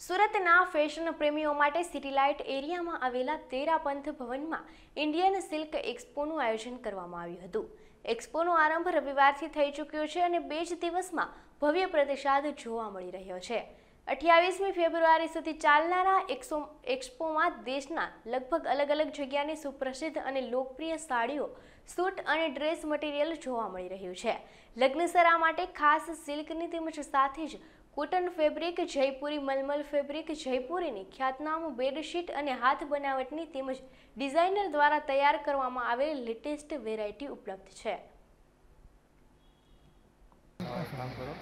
સુરતના ફેશન પ્રેમીઓ માટે સિટી લાઇટ એરિયામાં આવેલા તેરાપંથ ભવનમાં ઇન્ડિયન સિલ્ક એક્સપોનું આયોજન કરવામાં આવ્યું હતું. એક્સપોનો આરંભ રવિવારથી થઈ ચૂક્યો છે અને બે જ દિવસમાં ભવ્ય પ્રતિસાદ જોવા મળી રહ્યો છે. અઠ્યાવીસમી ફેબ્રુઆરી સુધી ચાલનારા એક્સો એક્સપોમાં દેશના લગભગ અલગ અલગ જગ્યાની સુપ્રસિદ્ધ અને લોકપ્રિય સાડીઓ, સૂટ અને ડ્રેસ મટીરિયલ જોવા મળી રહ્યું છે. લગ્નસરા માટે ખાસ સિલ્કની તેમજ સાથે જ કોટન ફેબ્રિક, જયપુરી મલમલ ફેબ્રિક, જયપુરીની ખ્યાતનામ બેડશીટ અને હાથ બનાવટની તેમજ ડિઝાઇનર દ્વારા તૈયાર કરવામાં આવેલ લેટેસ્ટ વેરાયટી ઉપલબ્ધ છે. કામ કરો.